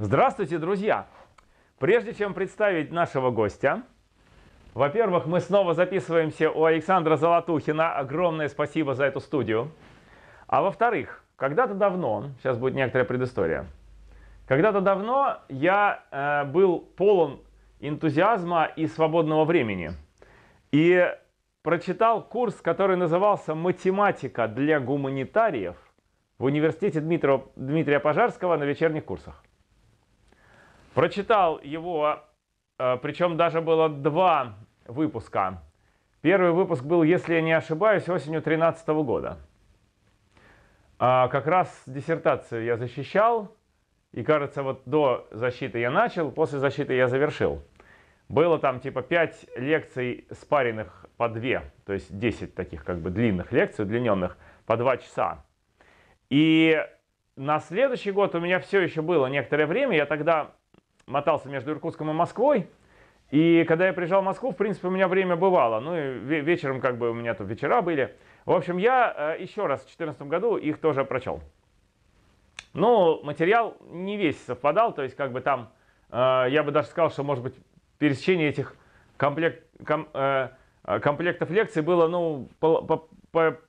Здравствуйте, друзья! Прежде чем представить нашего гостя, во-первых, мы снова записываемся у Александра Золотухина. Огромное спасибо за эту студию. А во-вторых, когда-то давно, сейчас будет некоторая предыстория, когда-то давно я э, был полон энтузиазма и свободного времени. И прочитал курс, который назывался «Математика для гуманитариев» в университете Дмитрия, Дмитрия Пожарского на вечерних курсах. Прочитал его, э, причем даже было два выпуска. Первый выпуск был, если я не ошибаюсь, осенью 2013 года. А, как раз диссертацию я защищал, и кажется, вот до защиты я начал, после защиты я завершил. Было там типа 5 лекций спаренных по 2, то есть 10 таких как бы длинных лекций, удлиненных по 2 часа. И на следующий год у меня все еще было некоторое время, я тогда мотался между Иркутском и Москвой, и когда я приезжал в Москву, в принципе, у меня время бывало. Ну и вечером как бы у меня тут вечера были. В общем, я э, еще раз в 2014 году их тоже прочел. Ну, материал не весь совпадал, то есть как бы там, э, я бы даже сказал, что может быть пересечение этих комплект, ком, э, комплектов лекций было, ну,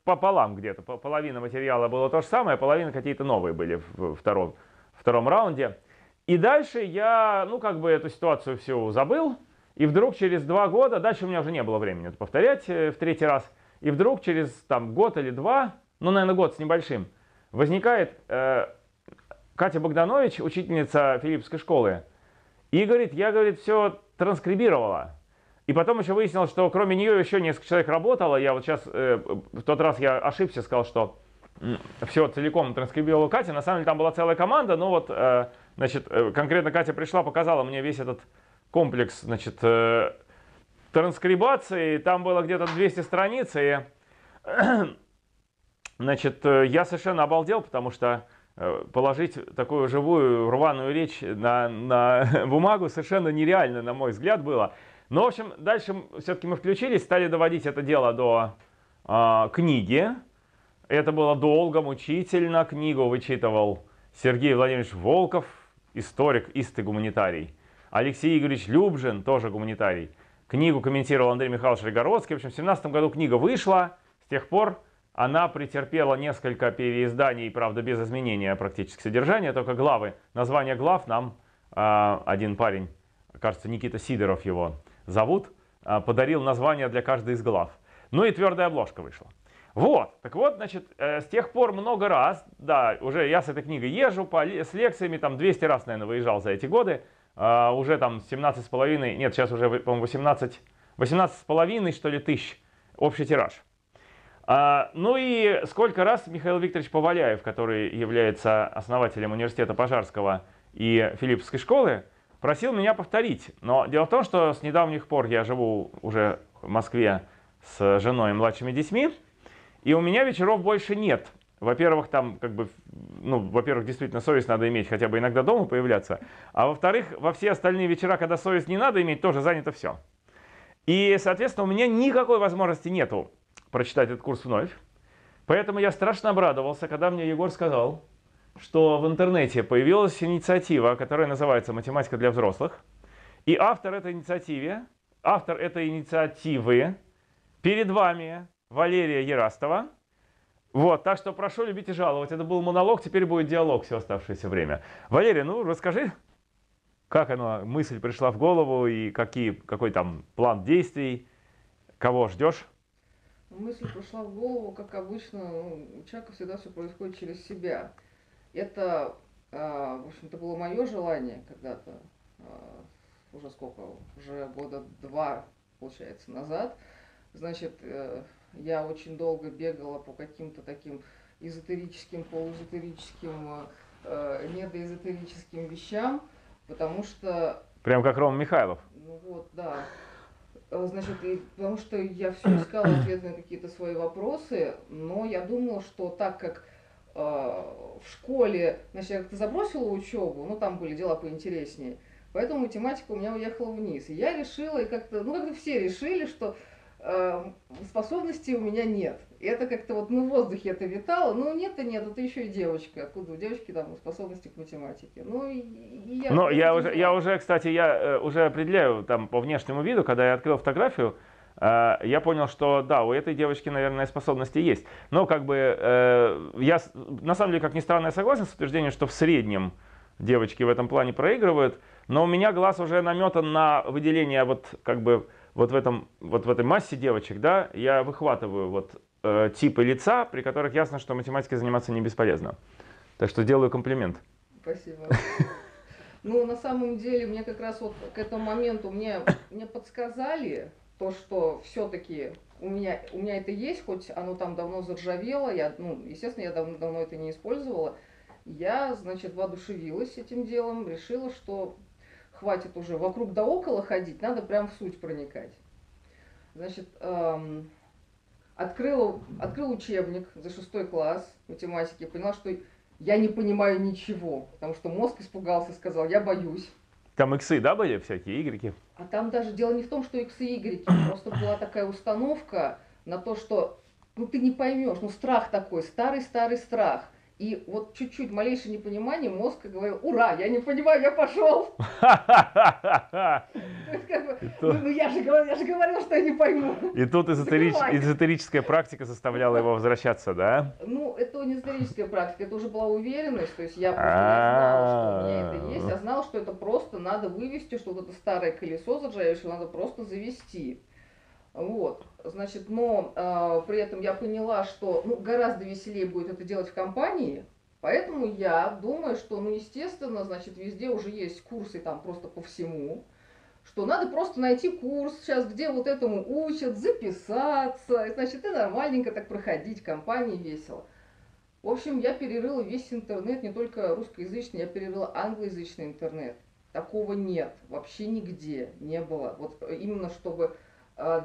пополам где-то. Половина материала было то же самое, половина какие-то новые были в втором, втором раунде. И дальше я, ну, как бы эту ситуацию всю забыл. И вдруг через два года, дальше у меня уже не было времени это повторять э, в третий раз. И вдруг через там год или два, ну, наверное, год с небольшим, возникает э, Катя Богданович, учительница Филиппской школы, и говорит, я, говорит, все транскрибировала. И потом еще выяснилось, что кроме нее еще несколько человек работало. Я вот сейчас, э, в тот раз я ошибся, сказал, что все целиком транскрибировала Катя. На самом деле там была целая команда, но вот, э, значит, э, конкретно Катя пришла, показала мне весь этот комплекс, значит, э, транскрибации. Там было где-то 200 страниц, и, значит, я совершенно обалдел, потому что положить такую живую рваную речь на, на бумагу совершенно нереально, на мой взгляд, было. Но, в общем, дальше все-таки мы включились, стали доводить это дело до э, книги. Это было долго, мучительно. Книгу вычитывал Сергей Владимирович Волков, историк, истый гуманитарий. Алексей Игоревич Любжин, тоже гуманитарий. Книгу комментировал Андрей Михайлович Ригородский. В общем, в 2017 году книга вышла. С тех пор она претерпела несколько переизданий, правда, без изменения практически содержания, только главы. Название глав нам э, один парень, кажется, Никита Сидоров его зовут, э, подарил название для каждой из глав. Ну и твердая обложка вышла. Вот, так вот, значит, э, с тех пор много раз, да, уже я с этой книгой езжу по, с лекциями, там 200 раз, наверное, выезжал за эти годы, э, уже там 17 с половиной, нет, сейчас уже, по-моему, 18, 18 с половиной, что ли, тысяч общий тираж. А, ну и сколько раз Михаил Викторович Поваляев, который является основателем университета Пожарского и Филипповской школы, просил меня повторить. Но дело в том, что с недавних пор я живу уже в Москве с женой и младшими детьми, и у меня вечеров больше нет. Во-первых, там как бы, ну, во-первых, действительно совесть надо иметь, хотя бы иногда дома появляться. А во-вторых, во все остальные вечера, когда совесть не надо иметь, тоже занято все. И, соответственно, у меня никакой возможности нету прочитать этот курс вновь. Поэтому я страшно обрадовался, когда мне Егор сказал, что в интернете появилась инициатива, которая называется «Математика для взрослых». И автор этой инициативы, автор этой инициативы перед вами Валерия Ярастова. Вот, так что прошу любить и жаловать. Это был монолог, теперь будет диалог все оставшееся время. Валерия, ну расскажи, как оно, мысль пришла в голову и какие, какой там план действий, кого ждешь? Мысль пришла в голову, как обычно, ну, у человека всегда все происходит через себя. Это, э, в общем-то, было мое желание когда-то, э, уже сколько, уже года два, получается, назад. Значит, э, я очень долго бегала по каким-то таким эзотерическим, полуэзотерическим, э, недоэзотерическим вещам, потому что... Прям как Рома Михайлов. Ну вот, да. Э, значит, и, потому что я все искала ответы на какие-то свои вопросы, но я думала, что так как э, в школе, значит, я как-то забросила учебу, ну там были дела поинтереснее, поэтому математика у меня уехала вниз. И я решила, и как-то, ну как-то все решили, что э, способностей у меня нет. И это как-то вот, ну, в воздухе это витало. Ну, нет и нет, это еще и девочка. Откуда у девочки там способности к математике? Ну, и, и я... Ну, я уже, я уже, кстати, я э, уже определяю там по внешнему виду, когда я открыл фотографию, э, я понял, что да, у этой девочки, наверное, способности есть. Но как бы э, я, на самом деле, как ни странно, я согласен с утверждением, что в среднем девочки в этом плане проигрывают. Но у меня глаз уже наметан на выделение вот как бы вот в, этом, вот в этой массе девочек, да, я выхватываю вот э, типы лица, при которых ясно, что математикой заниматься не бесполезно. Так что делаю комплимент. Спасибо. Ну, на самом деле, мне как раз вот к этому моменту мне, мне подсказали то, что все-таки у меня, у меня это есть, хоть оно там давно заржавело, я, ну, естественно, я давно, давно это не использовала. Я, значит, воодушевилась этим делом, решила, что хватит уже вокруг да около ходить, надо прям в суть проникать. Значит, эм, открыла, открыл учебник за шестой класс математики, поняла, что я не понимаю ничего, потому что мозг испугался, сказал, я боюсь. Там иксы, да, были всякие, игреки? А там даже дело не в том, что иксы и игреки, просто была такая установка на то, что ну ты не поймешь, ну страх такой, старый-старый страх – и вот чуть-чуть малейшее непонимание мозг говорил, ура, я не понимаю, я пошел. Ну я же говорил, что я не пойму. И тут эзотерическая практика заставляла его возвращаться, да? Ну, это не эзотерическая практика, это уже была уверенность. То есть я просто знала, что у меня это есть. Я знала, что это просто надо вывести, что вот это старое колесо заржавевшее надо просто завести. Вот, значит, но э, при этом я поняла, что ну, гораздо веселее будет это делать в компании, поэтому я думаю, что, ну, естественно, значит, везде уже есть курсы там просто по всему, что надо просто найти курс сейчас, где вот этому учат, записаться, и, значит, и нормальненько так проходить, компании весело. В общем, я перерыла весь интернет, не только русскоязычный, я перерыла англоязычный интернет. Такого нет, вообще нигде не было. Вот именно чтобы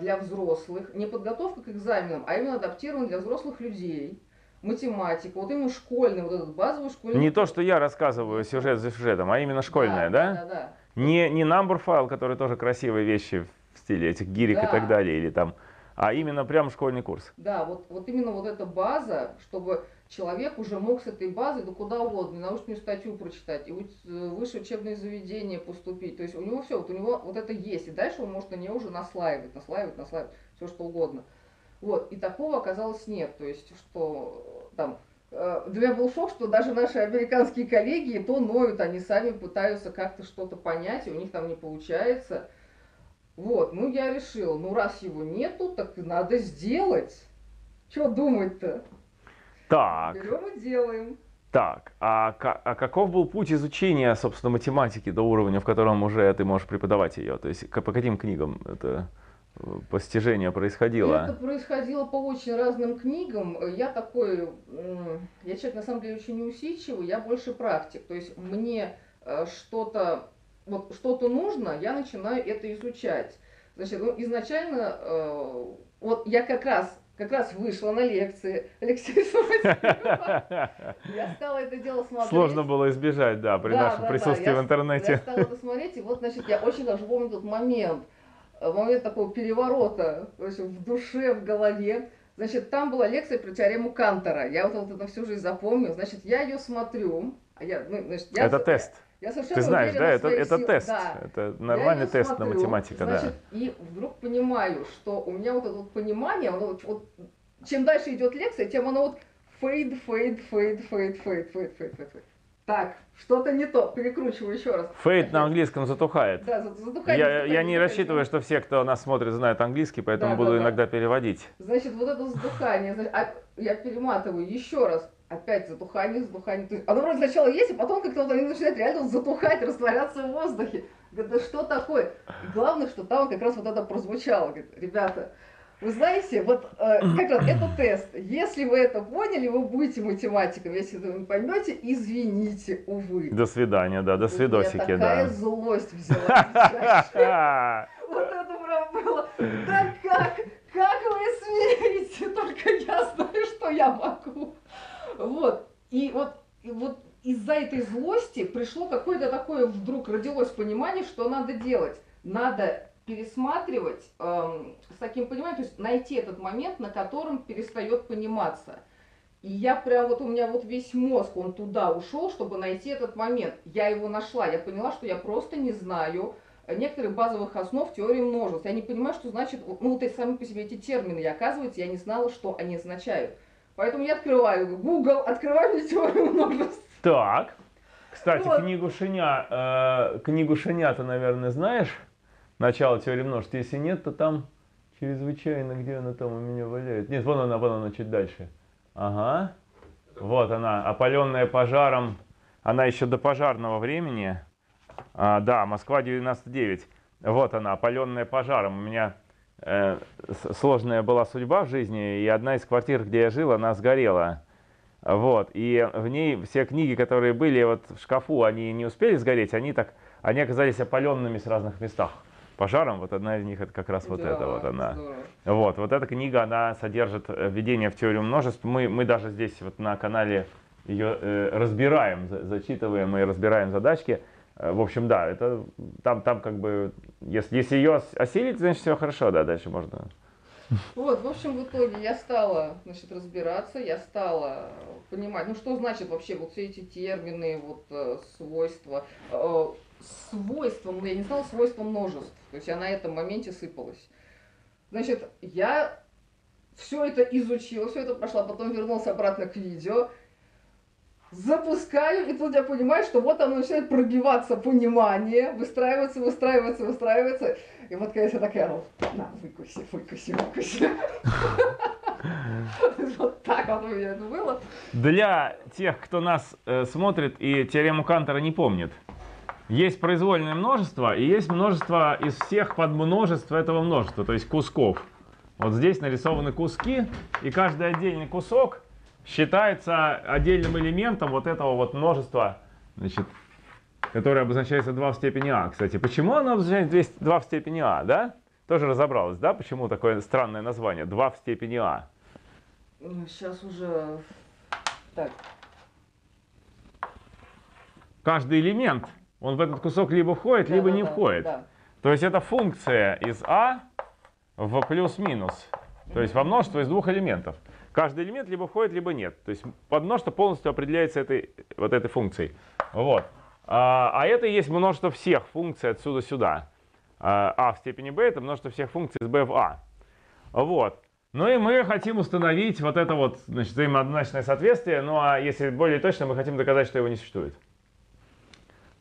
для взрослых, не подготовка к экзаменам, а именно адаптирован для взрослых людей, математика, вот именно школьный, вот этот базовый школьный. Не то, что я рассказываю сюжет за сюжетом, а именно школьная, да? Да, да, да. Не, не number файл, который тоже красивые вещи в стиле этих гирек да. и так далее, или там, а именно прям школьный курс. Да, вот, вот именно вот эта база, чтобы человек уже мог с этой базы да куда угодно, научную статью прочитать, и в э, высшее учебное заведение поступить. То есть у него все, вот у него вот это есть. И дальше он может на нее уже наслаивать, наслаивать, наслаивать, все что угодно. Вот, и такого оказалось нет. То есть, что там, э, для меня был шок, что даже наши американские коллеги то ноют, они сами пытаются как-то что-то понять, и у них там не получается. Вот, ну я решила, ну раз его нету, так надо сделать. Что думать-то? Так. Берем и делаем. Так, а, а каков был путь изучения, собственно, математики до уровня, в котором уже ты можешь преподавать ее? То есть по каким книгам это э, постижение происходило? Это происходило по очень разным книгам. Я такой, я человек на самом деле очень неусидчивый, я больше практик. То есть мне э, что-то вот что-то нужно, я начинаю это изучать. Значит, ну, изначально, э, вот я как раз как раз вышла на лекции Алексея Самотьева. Я стала это дело смотреть. Сложно было избежать, да, при да, нашем да, присутствии да. в интернете. Я стала это смотреть, и вот, значит, я очень даже помню тот момент, момент такого переворота в, общем, в душе, в голове. Значит, там была лекция про теорему Кантера. Я вот, вот это всю жизнь запомнил. Значит, я ее смотрю. А я, ну, значит, я, это тест. Я совершенно Ты знаешь, да, это, это тест, да. это нормальный тест смотрю, на математика, значит, да. И вдруг понимаю, что у меня вот это вот понимание, оно вот, вот чем дальше идет лекция, тем оно вот fade, fade, fade, fade, fade, fade, fade, fade. fade. Так, что-то не то, перекручиваю еще раз. Fade на английском затухает. Да, затухает. Я, затухает, я не затухает. рассчитываю, что все, кто нас смотрит, знают английский, поэтому да, буду да, иногда да. переводить. Значит, вот это затухание, значит, а я перематываю еще раз опять затухание, затухание. То есть оно вроде сначала есть, а потом как-то вот они начинают реально затухать, растворяться в воздухе. Говорит, да что такое? И главное, что там как раз вот это прозвучало. Говорит, ребята, вы знаете, вот э, как раз это тест. Если вы это поняли, вы будете математиком. Если вы не поймете, извините, увы. До свидания, да, до свидосики, да. такая злость взяла. Вот это прям было. Да как? Как вы смеете? Только я знаю, что я могу. Вот. И вот, и вот из-за этой злости пришло какое-то такое вдруг родилось понимание, что надо делать. Надо пересматривать эм, с таким пониманием, то есть найти этот момент, на котором перестает пониматься. И я прям вот у меня вот весь мозг, он туда ушел, чтобы найти этот момент. Я его нашла, я поняла, что я просто не знаю некоторых базовых основ теории множеств. Я не понимаю, что значит, ну вот эти сами по себе эти термины, и оказывается, я не знала, что они означают. Поэтому я открываю Google, открываю мне теорию множеств. Так. Кстати, Вот. книгу Шиня, э, книгу Шиня ты, наверное, знаешь? Начало теории множеств. Если нет, то там чрезвычайно, где она там у меня валяет? Нет, вон она, вон она чуть дальше. Ага. Вот она, опаленная пожаром. Она еще до пожарного времени. А, да, Москва 99. Вот она, опаленная пожаром. У меня сложная была судьба в жизни, и одна из квартир, где я жил, она сгорела. Вот, и в ней все книги, которые были вот в шкафу, они не успели сгореть, они так, они оказались опаленными с разных местах пожаром. Вот одна из них это как раз вот Да, это вот она. здорово. Вот, вот эта книга, она содержит э, введение в теорию множеств. Мы, мы даже здесь вот на канале ее э, разбираем, за- зачитываем и разбираем задачки. Э, В общем, да, это там, там как бы, если, если ее ос- осилить, значит все хорошо, да, дальше можно. Вот, в общем, в итоге я стала, значит, разбираться, я стала понимать, ну что значит вообще вот все эти термины, вот э, свойства, э, свойства, ну, я не знала свойства множеств, то есть я на этом моменте сыпалась. Значит, я все это изучила, все это прошла, потом вернулась обратно к видео, запускаю, и тут я понимаю, что вот оно начинает пробиваться понимание, выстраиваться, выстраиваться, выстраиваться, и вот, конечно, такая на, выкуси, выкуси, выкуси. Вот так вот у меня было. Для тех, кто нас э, смотрит и теорему Кантера не помнит, есть произвольное множество и есть множество из всех подмножеств этого множества, то есть кусков. Вот здесь нарисованы куски, и каждый отдельный кусок считается отдельным элементом вот этого вот множества, значит, которое обозначается 2 в степени а. Кстати, почему оно обозначает 2 в степени а, да? Тоже разобралась, да, почему такое странное название 2 в степени а? Сейчас уже... Так, каждый элемент, он в этот кусок либо входит, либо не да-да-да, входит. да. То есть это функция из А в плюс-минус. То есть во множество из двух элементов. Каждый элемент либо входит, либо нет. То есть подмножество полностью определяется этой, вот этой функцией. Вот. А, а это и есть множество всех функций отсюда сюда. А а в степени b это множество всех функций из b в а. Вот. Ну и мы хотим установить вот это вот значит, взаимооднозначное соответствие. Ну а если более точно, мы хотим доказать, что его не существует.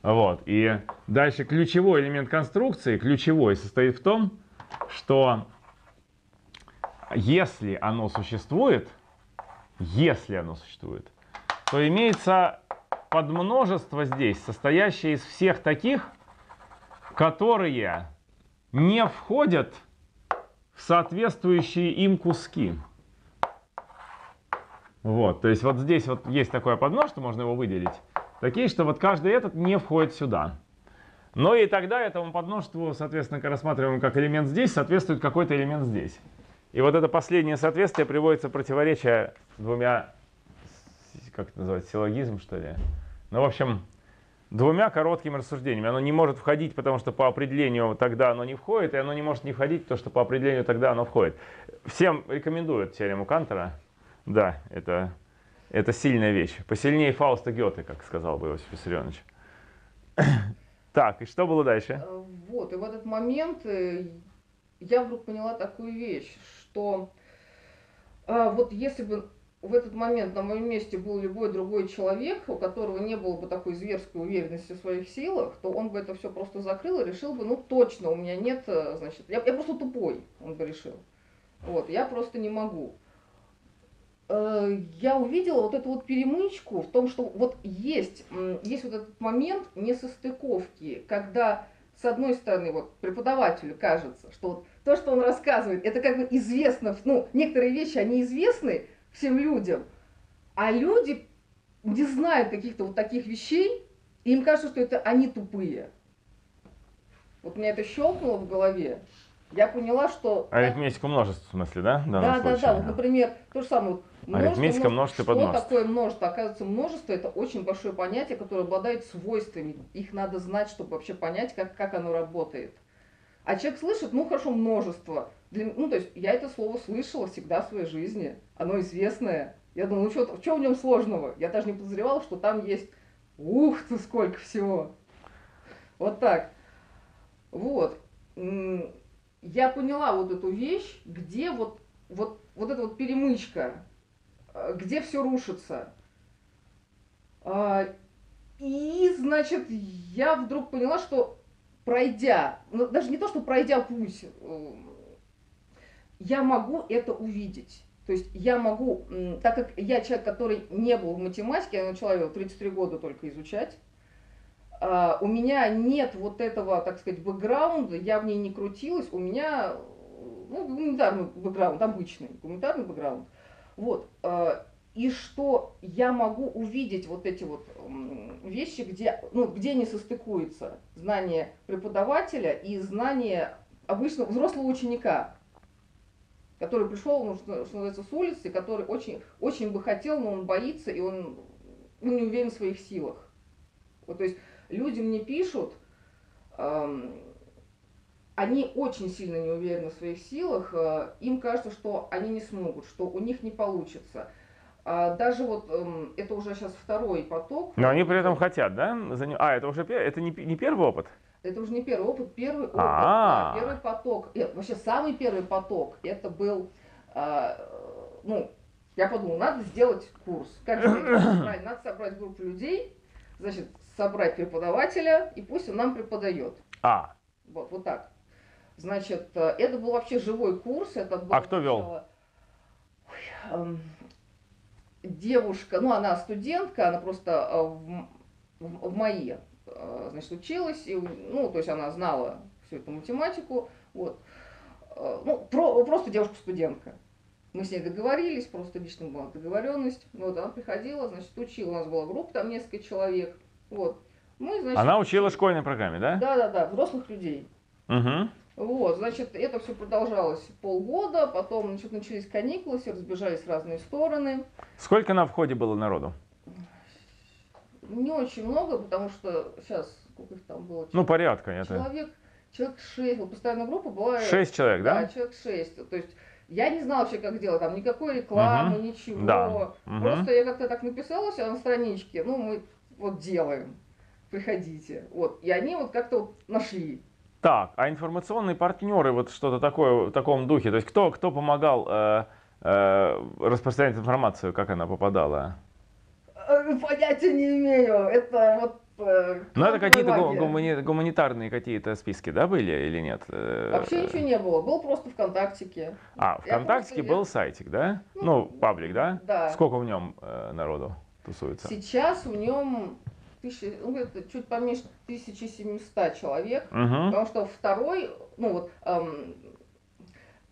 Вот. И дальше ключевой элемент конструкции, ключевой, состоит в том, что если оно существует, если оно существует, то имеется подмножество здесь, состоящее из всех таких, которые не входят в соответствующие им куски. Вот, то есть вот здесь вот есть такое подмножество, можно его выделить. Такие, что вот каждый этот не входит сюда. Но и тогда этому подмножеству, соответственно, рассматриваем как элемент здесь, соответствует какой-то элемент здесь. И вот это последнее соответствие приводится противоречие двумя, как это называется, силлогизм, что ли? Ну, в общем, двумя короткими рассуждениями. Оно не может входить, потому что по определению тогда оно не входит, и оно не может не входить, потому что по определению тогда оно входит. Всем рекомендую теорему Кантера. Да, это, это сильная вещь. Посильнее Фауста Гёте, как сказал бы Иосиф Виссарионович. Так, и что было дальше? Э, Вот, и в этот момент э, я вдруг поняла такую вещь, что э, вот если бы в этот момент на моем месте был любой другой человек, у которого не было бы такой зверской уверенности в своих силах, то он бы это все просто закрыл и решил бы, ну точно, у меня нет, э, значит, я, я просто тупой, он бы решил. Вот, я просто не могу. Э, Я увидела вот эту вот перемычку в том, что вот есть, есть вот этот момент несостыковки, когда с одной стороны, вот преподавателю кажется, что вот то, что он рассказывает, это как бы известно, ну, некоторые вещи, они известны всем людям, а люди не знают каких-то вот таких вещей, и им кажется, что это они тупые. Вот меня это щелкнуло в голове. Я поняла, что... Арифметика множеств, в смысле, да? в Да, да, случае? да. Вот, например, то же самое. Вот, Арифметика, множество и Что подмножество. такое множество? Оказывается, множество это очень большое понятие, которое обладает свойствами. Их надо знать, чтобы вообще понять, как, как оно работает. А человек слышит, ну хорошо, множество. Для, ну, то есть я это слово слышала всегда в своей жизни. Оно известное. Я думала, ну что, что в нем сложного? Я даже не подозревала, что там есть ух ты сколько всего. Вот так. Вот. Я поняла вот эту вещь, где вот, вот, вот эта вот перемычка, э, где все рушится. А, и, значит, я вдруг поняла, что пройдя, ну, даже не то, что пройдя путь, э, я могу это увидеть. То есть я могу, так как я человек, который не был в математике, я начала ее 33 года только изучать, а, у меня нет вот этого, так сказать, бэкграунда, я в ней не крутилась, у меня ну, гуманитарный бэкграунд, обычный гуманитарный бэкграунд. Вот. И что я могу увидеть вот эти вот вещи, где, ну, где они состыкуются. Знание преподавателя и знание обычного взрослого ученика, который пришел, ну, что, что называется, с улицы, который очень, очень бы хотел, но он боится, и он, он не уверен в своих силах. Вот, то есть люди мне пишут, эм, они очень сильно не уверены в своих силах, э, им кажется, что они не смогут, что у них не получится – а даже вот эм, это уже сейчас второй поток. Но они при этом хотят, да? А, это уже это не, не первый опыт? Это уже не первый опыт, первый опыт. А, первый поток, э, вообще самый первый поток, это был, а, ну, я подумала, надо сделать курс. Как сделать? Надо собрать группу людей, значит, собрать преподавателя, и пусть он нам преподает. А. Вот, вот так. Значит, э, это был вообще живой курс. Это был а кто вел? Ой, эм, девушка, ну она студентка, она просто э, в, в, в МАИ, э, значит, училась, и, ну, то есть она знала всю эту математику, вот. Э, ну, про, просто девушка-студентка. Мы с ней договорились, просто лично была договоренность. Вот, она приходила, значит, учила, у нас была группа, там несколько человек. Вот. Мы, значит, она учила в школьной программе, да? Да, да, да, взрослых людей. Угу. Вот, значит, это все продолжалось полгода, потом значит, начались каникулы, все разбежались в разные стороны. Сколько на входе было народу? Не очень много, потому что сейчас, сколько их там было? Ну, порядка. Человек, это... человек шесть, вот постоянная группа была... Шесть человек, да? Да, человек шесть. То есть я не знала вообще, как делать, там никакой рекламы, угу. ничего. Да. Просто я как-то так написала себя на страничке, ну, мы вот делаем, приходите. Вот, и они вот как-то вот нашли. Так, а информационные партнеры, вот что-то такое в таком духе, то есть кто, кто помогал э, э, распространять информацию, как она попадала? Э, понятия не имею, это вот э, ну, это какие-то гумани- гуманитарные какие-то списки, да, были или нет? Э, Вообще ничего не было, был просто ВКонтактике. А, ВКонтактике был сайтик, да? Ну, ну, паблик, да? Да. Сколько в нем народу тусуется? Сейчас в нем тысячи, ну, это чуть поменьше 1700 человек, угу. потому что второй, ну вот, эм,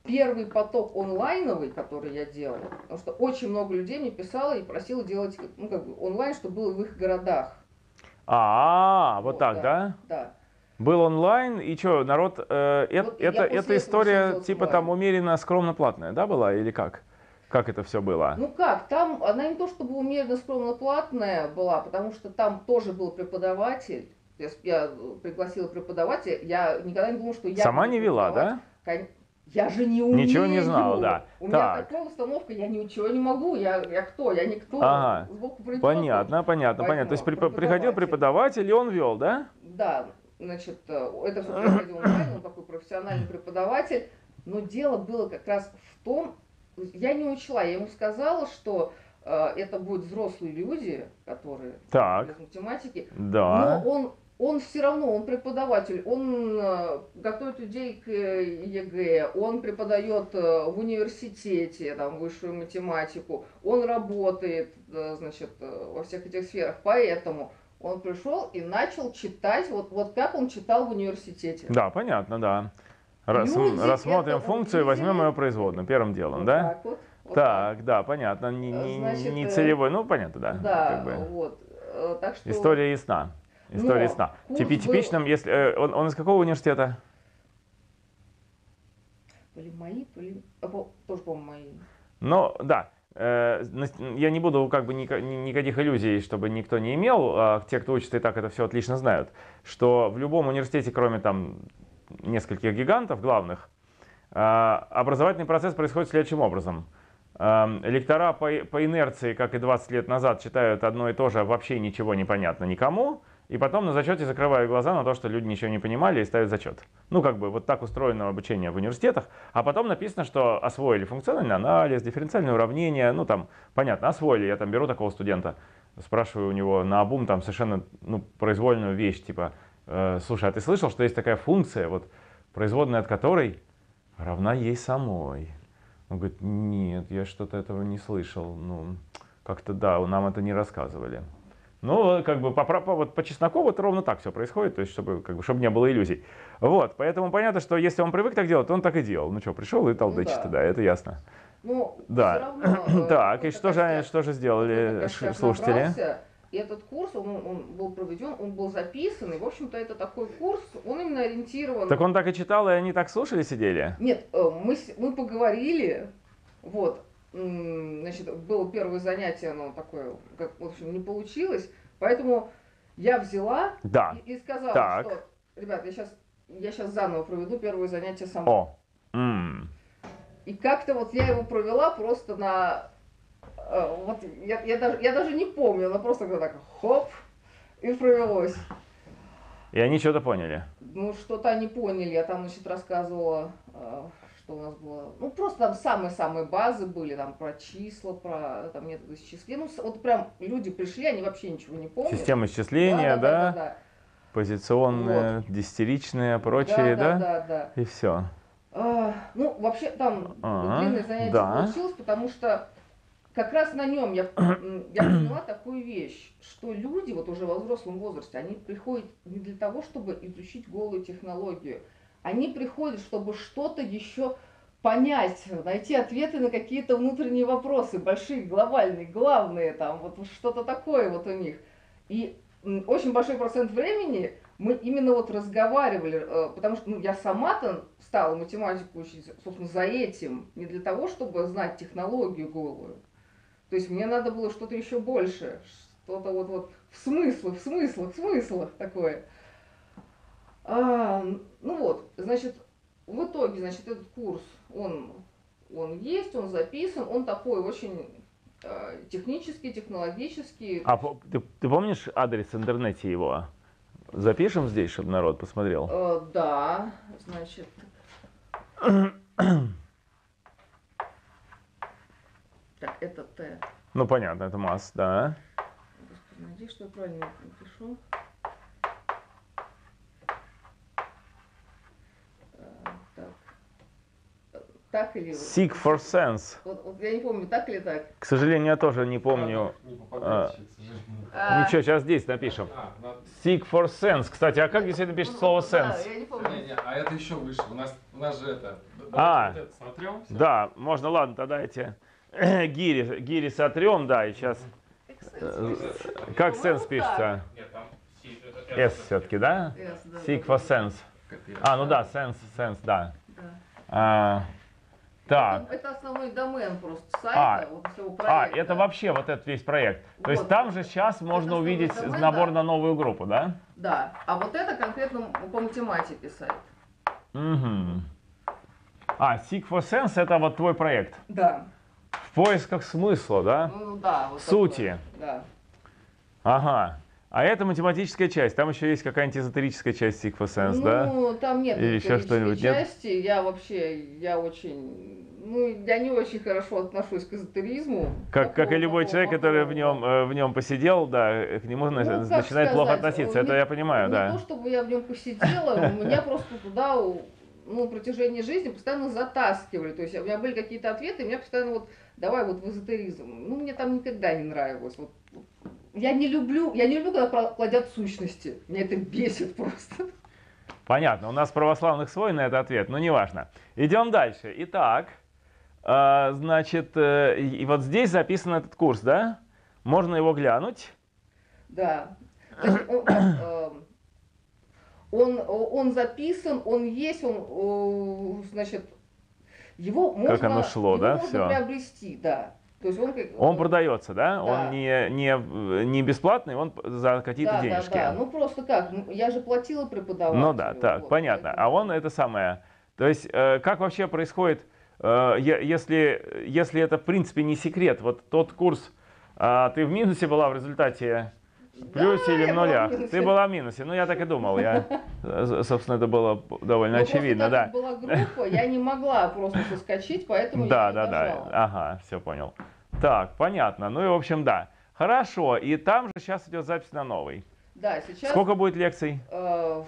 первый поток онлайновый, который я делала, потому что очень много людей мне писало и просило делать ну, как бы онлайн, чтобы было в их городах. А, -а, -а вот, вот так, да? Да. да. Был онлайн, и что, народ, э, вот это, эта история типа онлайн. там умеренно скромно платная, да, была, или как? Как это все было? Ну как, там она не то чтобы умеренно скромно платная была, потому что там тоже был преподаватель. Я, я пригласила преподавателя, я никогда не думала, что я... Сама не вела, да? Я же не умею. Ничего не знал, да. У так. меня такая установка, я ничего не могу, я, я кто, я никто. Ага. Понятно, понятно, Поэтому понятно. То есть при, приходил преподаватель, и он вел, да? Да, значит, э, это все происходило онлайн, он такой профессиональный преподаватель. Но дело было как раз в том, я не учла, я ему сказала, что э, это будут взрослые люди, которые так. без математики, да. но он он все равно, он преподаватель, он э, готовит людей к э, ЕГЭ, он преподает э, в университете там, высшую математику, он работает э, значит, э, во всех этих сферах, поэтому он пришел и начал читать, вот, вот как он читал в университете. Да, понятно, да. Рас, рассмотрим функцию и возьмем ее производную первым делом, вот да? Так, вот, вот так, так, да, понятно, не, не, Значит, не э, целевой, ну понятно, да. Да, как бы. вот. Э, так что... История ясна. История Но ясна. Типи, был... Типичным, если э, он, он из какого университета? То ли мои, то ли... А, тоже, по-моему, мои. Ну, да. Я не буду как бы никаких иллюзий, чтобы никто не имел, а те, кто учится и так это все отлично знают, что в любом университете, кроме там нескольких гигантов главных, а, образовательный процесс происходит следующим образом. А, лектора по, по инерции, как и 20 лет назад, читают одно и то же, вообще ничего не понятно никому, и потом на зачете закрывают глаза на то, что люди ничего не понимали и ставят зачет. Ну, как бы вот так устроено обучение в университетах. А потом написано, что освоили функциональный анализ, дифференциальные уравнения. Ну, там, понятно, освоили. Я там беру такого студента, спрашиваю у него на обум там совершенно ну, произвольную вещь, типа, слушай, а ты слышал, что есть такая функция, вот, производная от которой равна ей самой? Он говорит, нет, я что-то этого не слышал. Ну, как-то да, нам это не рассказывали. Ну, как бы по, по, вот, по чесноку вот ровно так все происходит, то есть чтобы, как бы, чтобы не было иллюзий. Вот, поэтому понятно, что если он привык так делать, то он так и делал. Ну что, пришел и толдычит, ну, да. да, это ясно. Ну, да. Равно, э, так, и что же, что же сделали слушатели? И этот курс, он, он был проведен, он был записан, и, в общем-то, это такой курс, он именно ориентирован... Так он так и читал, и они так слушали, сидели? Нет, э, мы, мы поговорили, вот, значит, было первое занятие, оно такое, как, в общем, не получилось, поэтому я взяла да. и, и сказала, так. что, ребят, я сейчас, я сейчас заново проведу первое занятие сама. О. М. И как-то вот я его провела просто на, вот я, я, даже, я даже не помню, она просто так, хоп, и провелось. И они что-то поняли? Ну, что-то они поняли. Я там, значит, рассказывала э, что у нас было, ну просто там самые-самые базы были, там про числа, про там методы исчисления, ну вот прям люди пришли, они вообще ничего не помнят. Система исчисления, да? да, да, да, да. Позиционные, вот. десятиричные, прочие, да? Да, да, да. да. И все. А, ну, вообще там а, длинное занятие да. получилось, потому что как раз на нем я, я поняла такую вещь, что люди вот уже во взрослом возрасте, они приходят не для того, чтобы изучить голую технологию, они приходят, чтобы что-то еще понять, найти ответы на какие-то внутренние вопросы, большие, глобальные, главные, там, вот что-то такое вот у них. И очень большой процент времени мы именно вот разговаривали, э, потому что ну, я сама-то стала математику учить, собственно, за этим, не для того, чтобы знать технологию голую. То есть мне надо было что-то еще больше, что-то вот, вот в смыслах, в смыслах, в смыслах такое. А, ну вот, значит, в итоге, значит, этот курс, он, он есть, он записан, он такой очень э, технический, технологический. А ты, ты помнишь адрес в интернете его? Запишем здесь, чтобы народ посмотрел? Э, да, значит. так, это Т. Ну понятно, это масс, да. Господи, надеюсь, что я правильно напишу. Так или... Seek for sense. Вот, вот я не помню, так или так. К сожалению, я тоже не помню. Не а, а, Ничего, сейчас здесь напишем. А, Seek for sense. Кстати, а как здесь это пишет слово sense? Да, я не помню. Не, не, а это еще выше. У нас, у нас же это... А, вот это сотрем, да, можно, ладно, тогда эти гири, гири сотрем, да, и сейчас... Э, как sense пишется? S все-таки, да? For sense. А, ну да, sense, sense, да. А, так. Это, это основной домен просто сайта, а, вот всего проекта. А, это вообще вот этот весь проект. Вот. То есть там же сейчас можно увидеть домен, набор да. на новую группу, да? Да. А вот это конкретно по математике сайт. Угу. А, Seek for Sense это вот твой проект? Да. В поисках смысла, да? Ну да. Вот Сути. Такое. Да. Ага. А это математическая часть. Там еще есть какая-нибудь эзотерическая часть Sigma Sense, ну, да? Ну, там нет Или еще что-нибудь. части. Нет? Я вообще, я очень, ну, я не очень хорошо отношусь к эзотеризму. Как, как и любой человек, который в нем, э, в нем посидел, да, к нему ну, начинает сказать, плохо относиться. Не, это я понимаю, не да. Не то, чтобы я в нем посидела, у меня просто туда ну, на протяжении жизни постоянно затаскивали. То есть у меня были какие-то ответы, меня постоянно вот, давай вот в эзотеризм. Ну, мне там никогда не нравилось. Вот, я не люблю, я не люблю, когда плодят сущности. Меня это бесит просто. Понятно, у нас православных свой на это ответ, но неважно. Идем дальше. Итак, э, значит, э, и вот здесь записан этот курс, да? Можно его глянуть? Да. Он, э, он, он записан, он есть, он, значит, его можно, как оно шло, его да, можно все. приобрести, да. То есть он, Он продается, да? Да. Он не, не, не бесплатный, он за какие-то да, денежки. Да, да, ну просто как, ну, я же платила преподавателю. Ну да, так, вот, понятно. поэтому- А он это самое. То есть, э, как вообще происходит, э, если, если это в принципе не секрет, вот тот курс, а, ты в минусе была в результате в плюсе Да, или в нулях? Ты была в минусе. Ну, я так и думал. Я, э, собственно, это было довольно Ну, очевидно, да. была группа, я не могла просто соскочить, поэтому Да, я да, да. нажала. Ага, все понял. Так, понятно. Ну и, в общем, да. Хорошо. И там же сейчас идет запись на новый. Да, сейчас... Сколько будет лекций? э,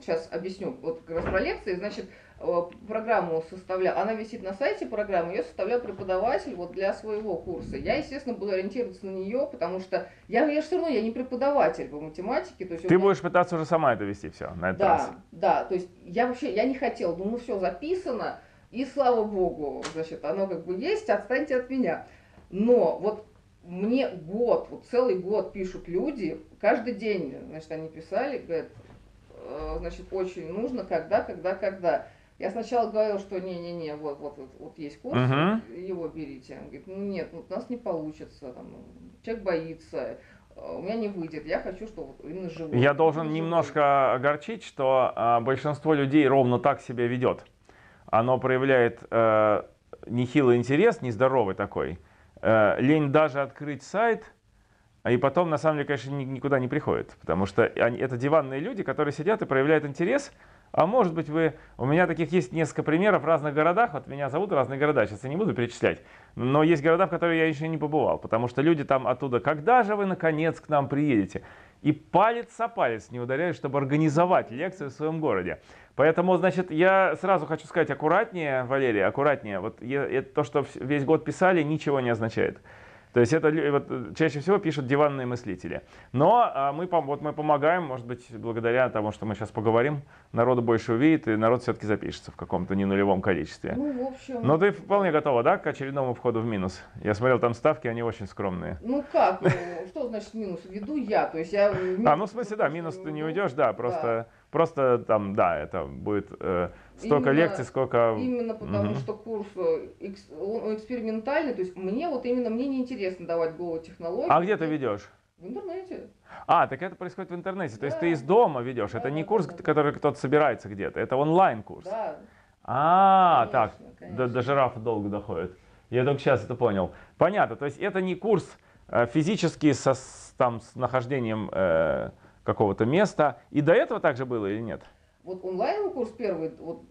сейчас объясню. Вот как раз про лекции, значит, программу составлял, она висит на сайте программы, ее составлял преподаватель вот для своего курса. Я, естественно, буду ориентироваться на нее, потому что я, я все равно, я не преподаватель по математике. То есть Ты меня- будешь пытаться уже сама это вести все на этот Да, раз. да, то есть я вообще, я не хотела, думаю, все записано, и слава богу, значит, оно как бы есть, отстаньте от меня. Но вот мне год, вот целый год пишут люди, каждый день, значит, они писали, говорят, э, значит, очень нужно, когда, когда, когда. Я сначала говорила, что не-не-не, вот, вот, вот, вот есть курс, Мгм. его берите. Он говорит, ну нет, вот у нас не получится, там, человек боится, э, у меня не выйдет, я хочу, чтобы вот именно живой. Я должен Живой. немножко огорчить, что а, большинство людей ровно так себя ведет. Оно проявляет э, нехилый интерес, нездоровый такой. Э, лень даже открыть сайт, а и потом, на самом деле, конечно, ни- никуда не приходит. Потому что они, это диванные люди, которые сидят и проявляют интерес. А может быть вы... У меня таких есть несколько примеров в разных городах. Вот меня зовут разные города, сейчас я не буду перечислять. Но есть города, в которые я еще не побывал. Потому что люди там оттуда, когда же вы наконец к нам приедете? И палец о палец не ударяют, чтобы организовать лекцию в своем городе. Поэтому, значит, я сразу хочу сказать, аккуратнее, Валерия, аккуратнее. Вот я- это то, что весь год писали, ничего не означает. То есть это вот, э, чаще всего пишут диванные мыслители. Но а, мы, вот мы помогаем, может быть, благодаря тому, что мы сейчас поговорим, народу больше увидит, и народ все-таки запишется в каком-то не нулевом количестве. Ну, в общем... Но ты вполне готова, да, к очередному входу в минус? Я смотрел, там ставки, они очень скромные. Ну как, ну, что значит минус? Веду я, то есть я... А, ну в смысле, да, минус ты не уйдешь, да, просто, просто там, да, это будет э, столько Именно- лекций, сколько... Именно потому, Мгм. что курс э, экс- он экспериментальный, то есть мне вот именно, мне неинтересно давать голову технологии. А где ты ведешь? В интернете. А, так это происходит в интернете. То есть ты Да. из дома ведешь. Да, это не да, курс, да, да. который кто-то собирается где-то. Это онлайн-курс. Да. А, Конечно, так, конечно. до, до жирафа долго доходит. Я только сейчас это понял. Понятно. То есть это не курс э, физический со, с- там, с нахождением э, какого-то места. И до этого также было или нет? Вот онлайновый курс первый, вот...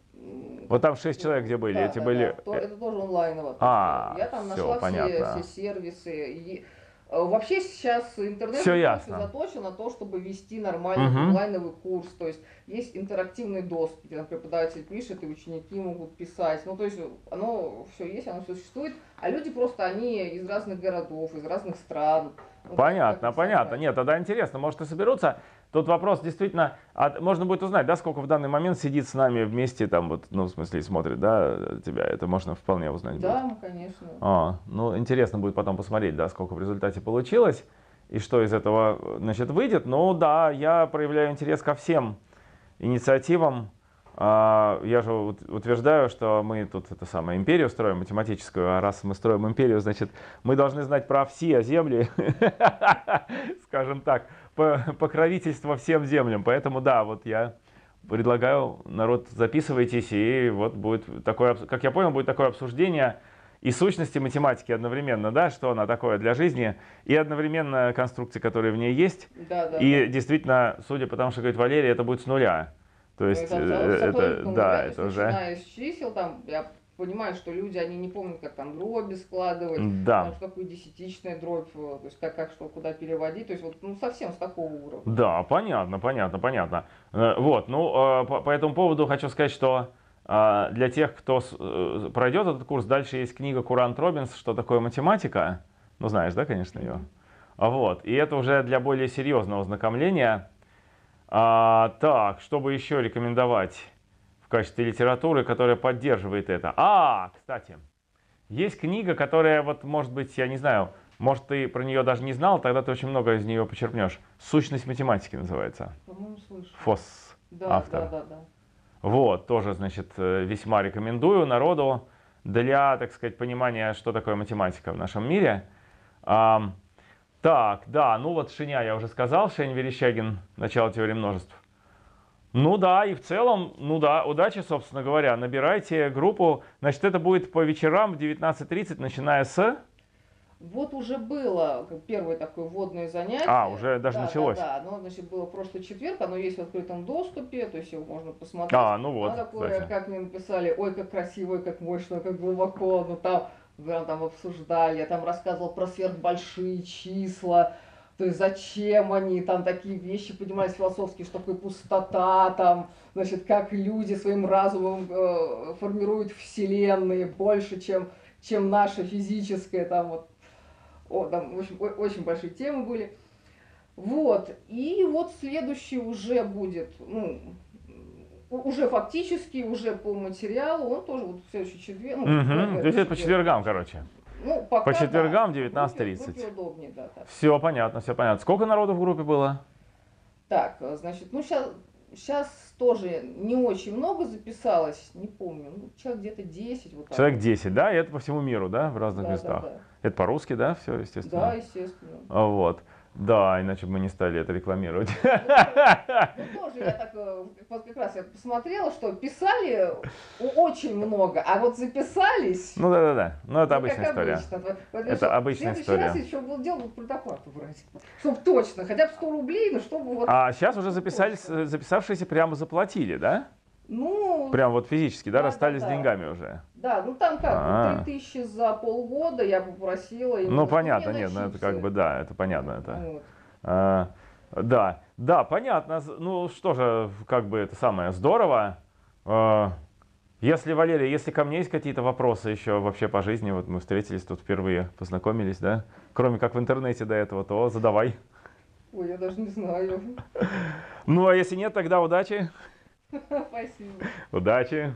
Вот там шесть человек, где были, да, эти да, были- да, то- это тоже онлайново. А, Я там всё, нашла понятно. все, все сервисы. И, э, Вообще сейчас интернет полностью ясно. заточен на то, чтобы вести нормальный Мгм. онлайновый курс. То есть есть интерактивный доступ, где там преподаватель пишет, и ученики могут писать. Ну, то есть оно все есть, оно все существует. А люди просто, они из разных городов, из разных стран. Ну, Понятно, понятно. Нет, тогда интересно, может и соберутся. Тут вопрос действительно, а можно будет узнать, да, сколько в данный момент сидит с нами вместе, там вот, ну, в смысле, смотрит, да, тебя, это можно вполне узнать будет. Да, конечно. А, ну, интересно будет потом посмотреть, да, сколько в результате получилось и что из этого, значит, выйдет. Ну, да, я проявляю интерес ко всем инициативам. А, Я же ут- утверждаю, что мы тут это самое империю строим математическую, а раз мы строим империю, значит, мы должны знать про все земли, скажем так, по- покровительство всем землям. Поэтому да, вот я предлагаю, народ, записывайтесь, и вот будет такое, как я понял, будет такое обсуждение и сущности математики одновременно, да, что она такое для жизни, и одновременно конструкции, которые в ней есть. Да, да. И да. действительно, судя по тому, что говорит Валерия, это будет с нуля. То есть, это, э, это, абсолютно да, это уже, Начиная с чисел, там, я понимаю, что люди, они не помнят, как там дроби складывать, да. там, что такое десятичная дробь, э, то есть как, как что, куда переводить, то есть вот ну, совсем с такого уровня. Да, понятно, понятно, понятно. Э, Вот, ну, по, по этому поводу хочу сказать, что для тех, кто пройдет этот курс, дальше есть книга Курант Робинс «Что такое математика?». Ну, знаешь, да, конечно, ее? Вот, и это уже для более серьезного ознакомления. А, так, чтобы еще рекомендовать в качестве литературы, которая поддерживает это. А, кстати, есть книга, которая, вот, может быть, я не знаю, может, ты про нее даже не знал, тогда ты очень много из нее почерпнешь. «Сущность математики» называется. По-моему, слышу. ФОС. Да, автор. да, да, да. Вот, тоже, значит, э, весьма рекомендую народу. для, так сказать, понимания, что такое математика в нашем мире. Так, да, ну вот Шиня я уже сказал, Шень Верещагин, начало теории множеств. Ну да, и в целом, ну да, удачи, собственно говоря. Набирайте группу. Значит, это будет по вечерам в 19.30, начиная с... Вот уже было первое такое вводное занятие. А, уже даже Да, началось. Да, да, оно, значит, было прошлый четверг, оно есть в открытом доступе, то есть его можно посмотреть. А, ну вот, Оно такое, кстати. как мне написали, ой, как красиво, как мощно, как глубоко, ну там, прям там обсуждали, я там рассказывал про сверхбольшие числа, то есть зачем они, там такие вещи поднимались философские, что такое пустота, там, значит, как люди своим разумом э, формируют вселенные больше, чем, чем наша физическая, там вот, о, там, в общем, о- очень большие темы были. Вот, и вот следующий уже будет, ну, уже фактически, уже по материалу, он тоже вот в следующий четверг. ну, в То есть это по четверг. четвергам, короче. Ну, пока, По четвергам да. 19:30. Группе- группе удобнее, да, так. Все понятно, все понятно. Сколько народу в группе было? Так, э, значит, ну сейчас, сейчас тоже не очень много записалось, не помню, ну, человек где-то 10, вот так. Человек вот. 10, да? И это по всему миру, да? В разных Да, местах. Да, да. Это по-русски, да? Все, естественно. Да, естественно. Вот. Да, иначе бы мы не стали это рекламировать. Ну, тоже я так, э, вот как раз я посмотрела, что писали очень много, а вот записались... Ну да-да-да. Ну это ну, обычная история. обычно. Вот, Это что, обычная в следующий раз история. еще было дело, вот предоплату брать. Чтобы точно, хотя бы 100 рублей, но чтобы вот... А сейчас уже записались, э, записавшиеся прямо заплатили, да? Ну, Прям вот физически, да? Да, Расстались да, с да. деньгами уже. да, ну там как, А. 3000 за полгода я попросила. Ну чтобы понятно, нет, ну это как бы, да, это понятно. Это. Вот. А, Да, да, понятно. Ну что же, как бы это самое здорово. А, Если, Валерий, если ко мне есть какие-то вопросы еще вообще по жизни, вот мы встретились тут впервые, познакомились, да, кроме как в интернете до этого, то задавай. Ой, я даже не знаю. Ну а если нет, тогда удачи. Спасибо. Удачи.